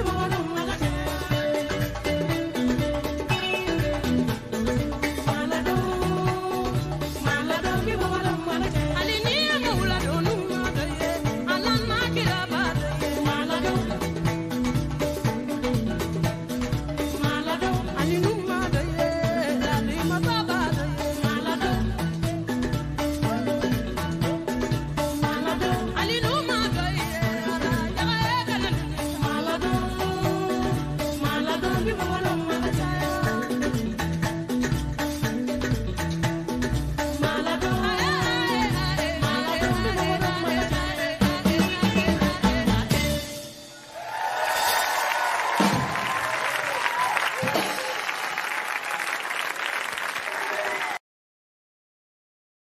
திருமணம்